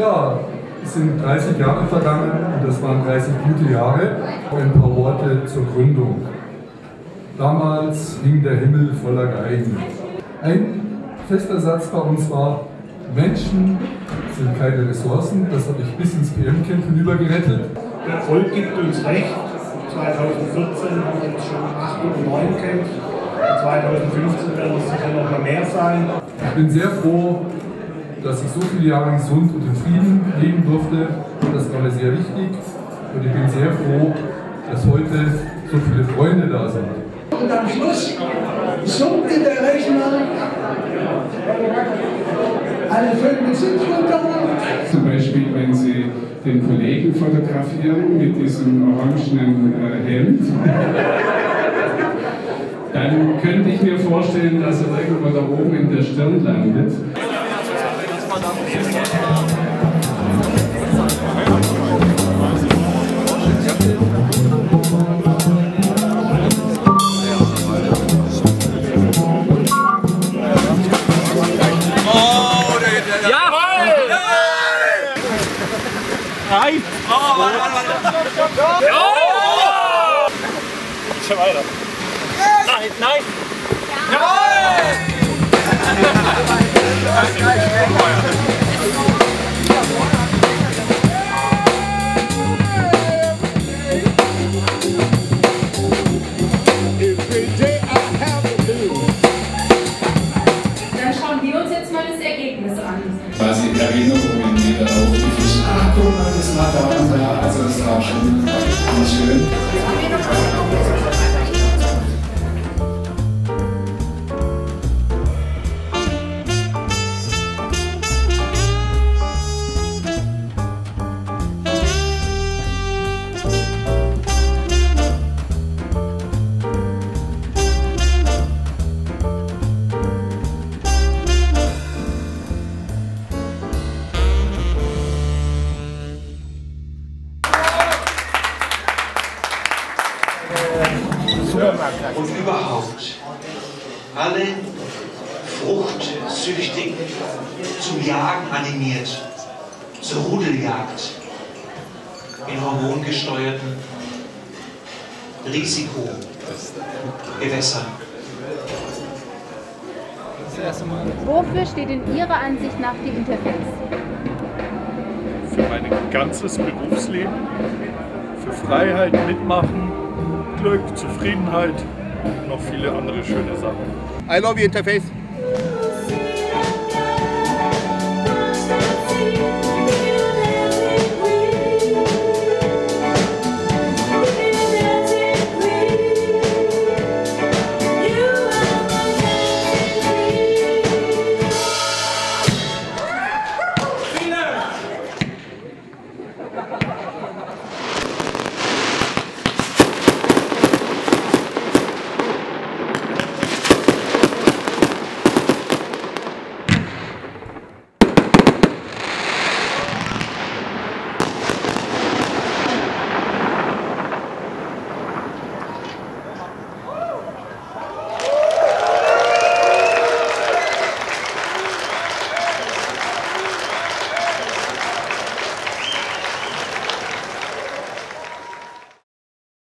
Ja, es sind 30 Jahre vergangen und das waren 30 gute Jahre. Ein paar Worte zur Gründung. Damals hing der Himmel voller Geigen. Ein fester Satz bei uns war, Menschen sind keine Ressourcen, das habe ich bis ins PM-Camp hinüber gerettet. Der Erfolg gibt uns recht. 2014 haben wir jetzt schon 8 oder 9 Camps. 2015 werden es sicher noch mal mehr sein. Ich bin sehr froh, dass ich so viele Jahre gesund und in Frieden leben durfte. Das war mir sehr wichtig. Und ich bin sehr froh, dass heute so viele Freunde da sind. Und am Schluss summte der Rechner alle sind runter. Zum Beispiel, wenn Sie den Kollegen fotografieren mit diesem orangenen äh, Hemd, dann könnte ich mir vorstellen, dass er irgendwo da oben in der Stirn landet. Nein! Oh, warte, warte, warte. Ja! Schon weiter. Nein, nein! Dann schauen wir das war da. Also das war schon ganz schön. Und überhaupt alle Fruchtsüchtigen zum Jagen animiert, zur Rudeljagd in hormongesteuerten Risikogewässern. Wofür steht in Ihrer Ansicht nach die Interface? Für mein ganzes Berufsleben, für Freiheit, Mitmachen, Glück, Zufriedenheit und noch viele andere schöne Sachen. I love you, Interface.